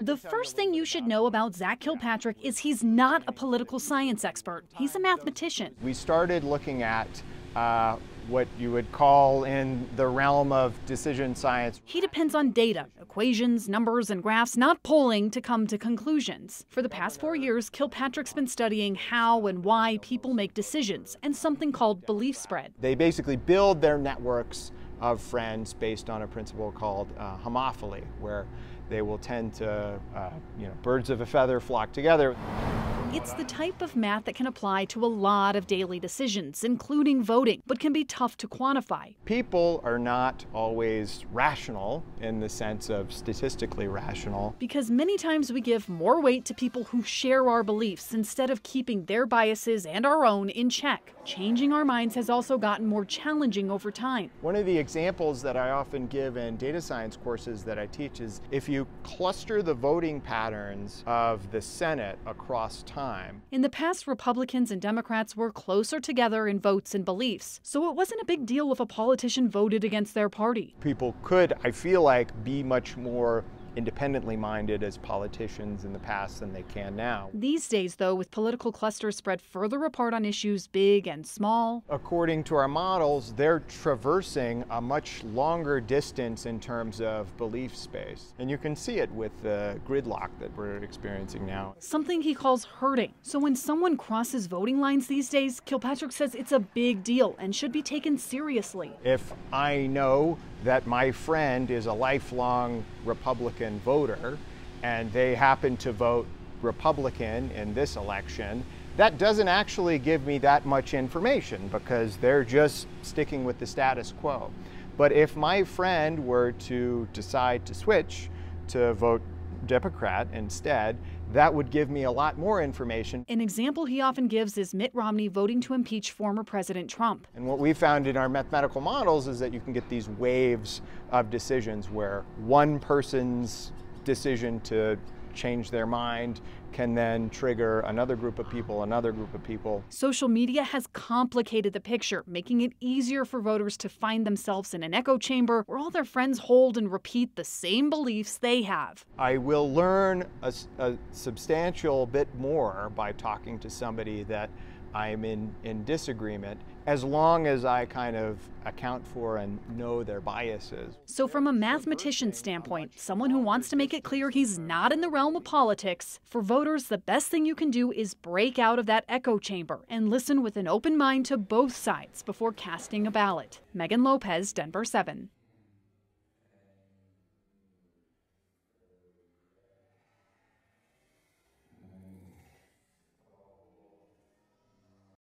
The first thing you should know about Zach Kilpatrick is he's not a political science expert. He's a mathematician. We started looking at uh, what you would call in the realm of decision science. He depends on data, equations, numbers, and graphs, not polling to come to conclusions. For the past four years, Kilpatrick's been studying how and why people make decisions and something called belief spread. They basically build their networks of friends based on a principle called uh, homophily, where they will tend to, uh, you know, birds of a feather flock together. It's the type of math that can apply to a lot of daily decisions, including voting, but can be tough to quantify. People are not always rational in the sense of statistically rational. Because many times we give more weight to people who share our beliefs instead of keeping their biases and our own in check. Changing our minds has also gotten more challenging over time. One of the examples that I often give in data science courses that I teach is if you cluster the voting patterns of the Senate across time. In the past, Republicans and Democrats were closer together in votes and beliefs, so it wasn't a big deal if a politician voted against their party. People could, I feel like, be much more independently minded as politicians in the past than they can now. These days, though, with political clusters spread further apart on issues big and small, according to our models, they're traversing a much longer distance in terms of belief space. And you can see it with the gridlock that we're experiencing now. Something he calls herding. So when someone crosses voting lines these days, Kilpatrick says it's a big deal and should be taken seriously. If I know that my friend is a lifelong Republican voter and they happen to vote Republican in this election, that doesn't actually give me that much information because they're just sticking with the status quo. But if my friend were to decide to switch to vote Democrat instead, that would give me a lot more information. An example he often gives is Mitt Romney voting to impeach former President Trump. And what we found in our mathematical models is that you can get these waves of decisions where one person's decision to change their mind can then trigger another group of people, another group of people. Social media has complicated the picture, making it easier for voters to find themselves in an echo chamber where all their friends hold and repeat the same beliefs they have. I will learn a, a substantial bit more by talking to somebody that I'm in, in disagreement as long as I kind of account for and know their biases. So, from a mathematician standpoint, someone who wants to make it clear he's not in the realm of politics, for voters, the best thing you can do is break out of that echo chamber and listen with an open mind to both sides before casting a ballot. Megan Lopez, Denver 7.